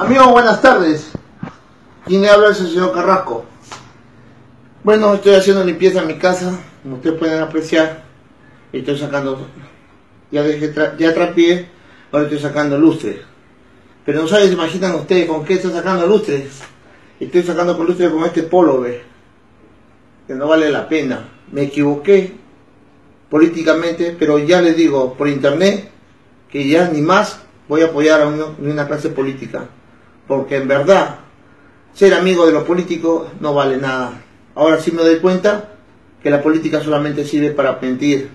Amigos, buenas tardes. ¿Quién habla es el señor Carrasco? Bueno, estoy haciendo limpieza en mi casa, como ustedes pueden apreciar. Estoy sacando, ya dejé, ya trapié, ahora estoy sacando lustres. Pero no sabes, imaginan ustedes con qué estoy sacando lustres. Estoy sacando con lustres con este polo, ve. Que no vale la pena. Me equivoqué políticamente, pero ya les digo por internet que ya ni más voy a apoyar a una clase política. Porque en verdad, ser amigo de los políticos no vale nada. Ahora sí me doy cuenta que la política solamente sirve para mentir.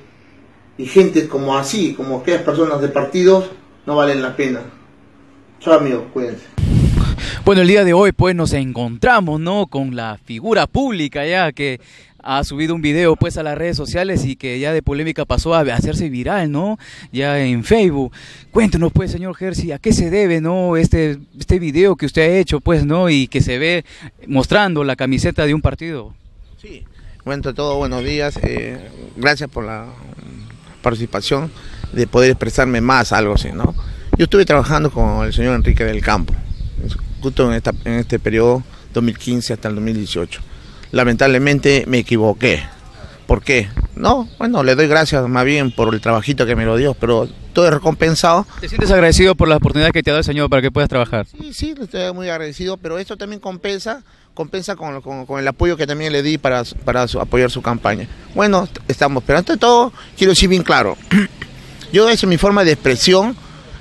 Y gente como así, como aquellas personas de partidos, no valen la pena. Chao amigos, cuídense. Bueno, el día de hoy pues nos encontramos, ¿no? Con la figura pública ya que ha subido un video pues a las redes sociales y que ya de polémica pasó a hacerse viral, ¿no? Ya en Facebook. Cuéntenos pues, señor Jersey, ¿a qué se debe, no? Este, este video que usted ha hecho, pues, ¿no? Y que se ve mostrando la camiseta de un partido. Sí, bueno, todo, buenos días. Eh, gracias por la participación de poder expresarme más, algo así, ¿no? Yo estuve trabajando con el señor Enrique del Campo, justo en, esta, en este periodo 2015 hasta el 2018 lamentablemente me equivoqué. ¿Por qué? No, bueno, le doy gracias más bien por el trabajito que me lo dio, pero todo es recompensado. ¿Te sientes agradecido por la oportunidad que te ha dado el Señor para que puedas trabajar? Sí, sí, estoy muy agradecido, pero esto también compensa, compensa con, con, con el apoyo que también le di para, para su, apoyar su campaña. Bueno, estamos, pero ante todo, quiero decir bien claro, yo esa es mi forma de expresión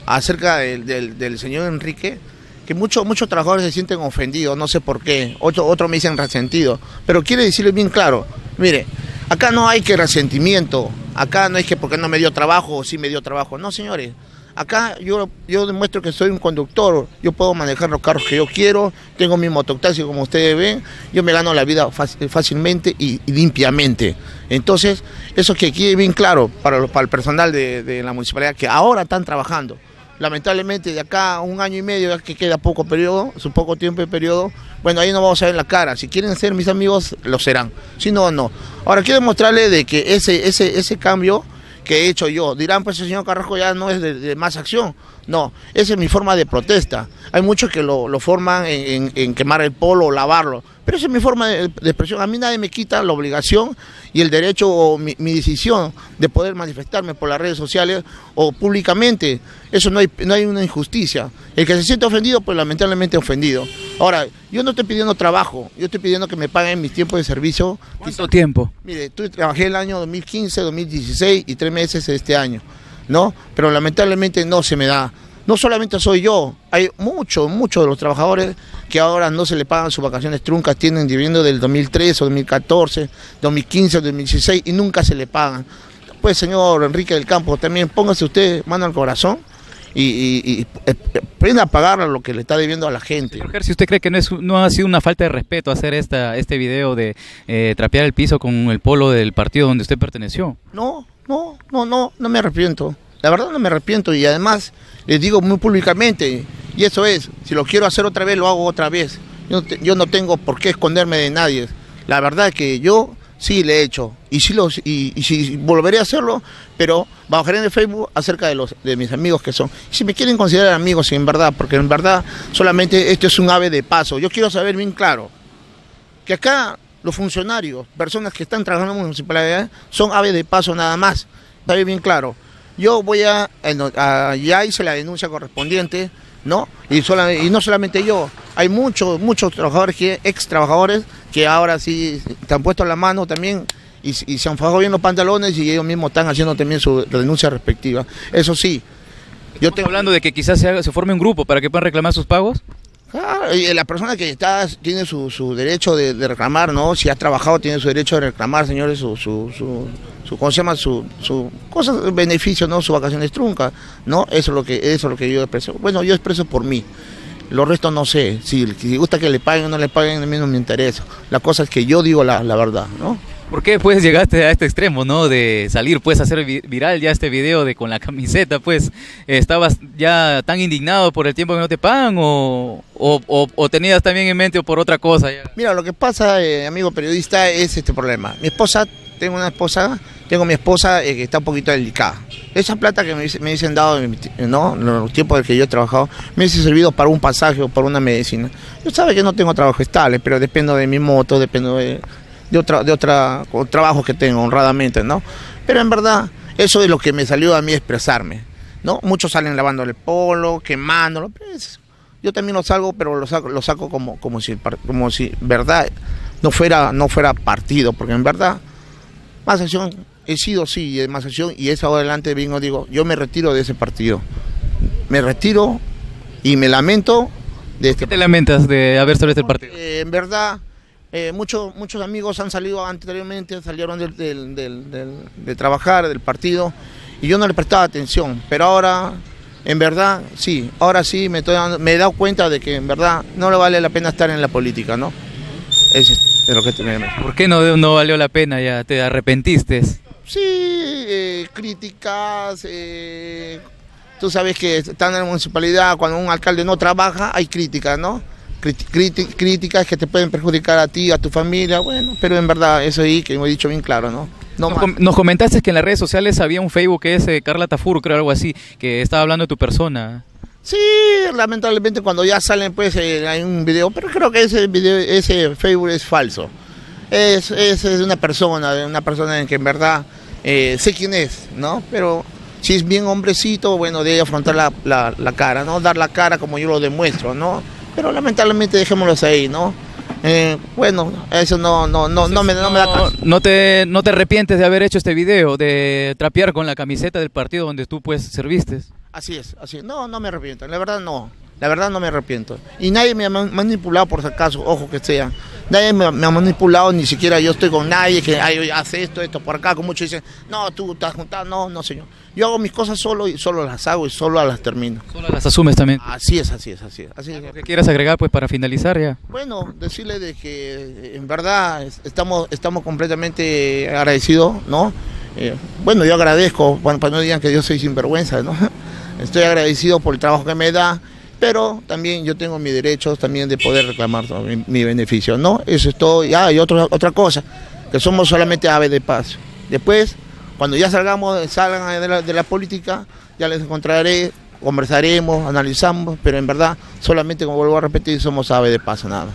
acerca del, del, del señor Enrique, que muchos muchos trabajadores se sienten ofendidos, no sé por qué, otros otro me dicen resentido, pero quiere decirle bien claro, mire, acá no hay que resentimiento, acá no es que porque no me dio trabajo o sí me dio trabajo, no señores, acá yo, yo demuestro que soy un conductor, yo puedo manejar los carros que yo quiero, tengo mi mototaxi como ustedes ven, yo me gano la vida fácilmente y, limpiamente. Entonces, eso que quede bien claro para, para el personal de, de la municipalidad que ahora están trabajando lamentablemente de acá un año y medio, ya que queda poco periodo, su poco tiempo de periodo, bueno, ahí no vamos a ver la cara. Si quieren ser mis amigos, lo serán. Si no, no. Ahora quiero mostrarles de que ese, ese, ese cambio que he hecho yo, dirán, pues el señor Carrasco ya no es de más acción. No, esa es mi forma de protesta. Hay muchos que lo, lo forman en, en, en, quemar el polo o lavarlo, pero esa es mi forma de, de, expresión. A mí nadie me quita la obligación y el derecho o mi, mi, decisión de poder manifestarme por las redes sociales o públicamente. Eso no hay, no hay una injusticia. El que se siente ofendido, pues lamentablemente ofendido. Ahora, yo no estoy pidiendo trabajo, yo estoy pidiendo que me paguen mis tiempos de servicio. ¿Cuánto tiempo? Mire, tú trabajé el año 2015, 2016 y tres meses este año. ¿No? Pero lamentablemente no se me da. No solamente soy yo, hay muchos, muchos de los trabajadores que ahora no se le pagan sus vacaciones truncas, tienen viviendo del 2013, 2014, 2015, 2016 y nunca se le pagan. Pues señor Enrique del Campo, también póngase usted mano al corazón y, y, y, aprenda a pagar lo que le está debiendo a la gente. Señor si usted cree que no, es, no ha sido una falta de respeto hacer esta, este video de eh, trapear el piso con el polo del partido donde usted perteneció. No, no, no, no, no me arrepiento. La verdad no me arrepiento y además les digo muy públicamente, y eso es, si lo quiero hacer otra vez, lo hago otra vez. Yo, no tengo por qué esconderme de nadie. La verdad que yo sí le he hecho y sí los y, y sí volveré a hacerlo, pero bajaré en el Facebook acerca de los de mis amigos que son. Si me quieren considerar amigos, en verdad, porque en verdad solamente esto es un ave de paso. Yo quiero saber bien claro que acá los funcionarios, personas que están trabajando en la municipalidad, son aves de paso nada más. Está bien claro. Yo voy a, a, ya hice la denuncia correspondiente, ¿no? Y, sola, y no solamente yo, hay muchos, muchos trabajadores, que, ex trabajadores, que ahora sí te han puesto la mano también y, y se han fajado bien los pantalones y ellos mismos están haciendo también su denuncia respectiva. Eso sí. Yo tengo hablando de que quizás se, haga, se forme un grupo para que puedan reclamar sus pagos. Claro, y la persona que está tiene su, su derecho de, reclamar, ¿no? Si ha trabajado tiene su derecho de reclamar, señores, su, su, su, su ¿cómo se llama? Su, su cosas, beneficio, ¿no? Su vacaciones trunca, ¿no? Eso es lo que, eso es lo que yo expreso. Bueno, yo expreso por mí. Lo resto no sé. Si, si gusta que le paguen o no le paguen, a mí no me interesa. La cosa es que yo digo la, la verdad, ¿no? ¿Por qué pues llegaste a este extremo, no? De salir pues a hacer viral ya este video de con la camiseta, pues estabas ya tan indignado por el tiempo que no te pagan o, o, o, o tenías también en mente o por otra cosa. Ya? Mira, lo que pasa, eh, amigo periodista, es este problema. Mi esposa, tengo una esposa, tengo mi esposa eh, que está un poquito delicada, esa plata que me, me dicen dado, ¿no? Los tiempos en que yo he trabajado, me hubiese servido para un pasaje o para una medicina. Yo sabe que no tengo trabajo estable, pero dependo de mi moto, dependo de, de otra, de otra trabajo que tengo honradamente, ¿no? Pero en verdad, eso es lo que me salió a mí expresarme, ¿no? Muchos salen lavando el polo, quemándolo, pues, yo también lo salgo, pero lo saco, lo saco como, como si, como si, verdad, no fuera, no fuera partido, porque en verdad, más acción he sido sí de más acción y esa adelante vengo digo, yo me retiro de ese partido. Me retiro y me lamento de este ¿Qué te lamentas de haber salido de este partido? Eh, en verdad, eh, muchos, muchos amigos han salido anteriormente, salieron del, del, del, de trabajar, del partido, y yo no le prestaba atención, pero ahora, en verdad, sí, ahora sí me, estoy dando, me he dado cuenta de que en verdad no le vale la pena estar en la política, ¿no? Es, es lo que te me... ¿Por qué no, no valió la pena ya? ¿Te arrepentiste? Sí, eh, críticas, eh, tú sabes que están en la municipalidad, cuando un alcalde no trabaja, hay críticas, ¿no? Críticas que te pueden perjudicar a ti, a tu familia, bueno, pero en verdad eso ahí que hemos dicho bien claro, ¿no? No nos, comentaste que en las redes sociales había un Facebook que es eh, Carla Tafur, creo algo así, que estaba hablando de tu persona. Sí, lamentablemente cuando ya salen pues eh, hay un video, pero creo que ese video, ese Facebook es falso. Es, es, es una persona, una persona en que en verdad eh, sé quién es, ¿no? Pero si es bien hombrecito, bueno, debe afrontar la, la, la cara, ¿no? Dar la cara como yo lo demuestro, ¿no? Pero lamentablemente dejémoslos ahí, ¿no? Eh, bueno, eso no, no, no, no, me, no, me da caso. No te, ¿No te arrepientes de haber hecho este video, de trapear con la camiseta del partido donde tú pues serviste? Así es, así es. No, no me arrepiento, la verdad no. La verdad no me arrepiento. Y nadie me ha manipulado por si acaso, ojo que sea. Nadie me, ha manipulado, ni siquiera yo estoy con nadie que hace esto, esto por acá, como muchos dicen, no, tú estás juntado, no, no señor. Yo hago mis cosas solo y solo las hago y solo las termino. Solo las asumes también. Así es, así es, así es. Así ¿Qué quieras agregar pues para finalizar ya? Bueno, decirle de que en verdad estamos, estamos completamente agradecidos, ¿no? Eh, bueno, yo agradezco, para no digan que yo soy sinvergüenza, ¿no? Estoy agradecido por el trabajo que me da pero también yo tengo mis derechos también de poder reclamar mi, beneficio, ¿no? Eso es todo. Ah, y otra otra cosa, que somos solamente aves de paz. Después, cuando ya salgamos, salgan de la, de la política, ya les encontraré, conversaremos, analizamos, pero en verdad, solamente, como vuelvo a repetir, somos aves de paso, nada.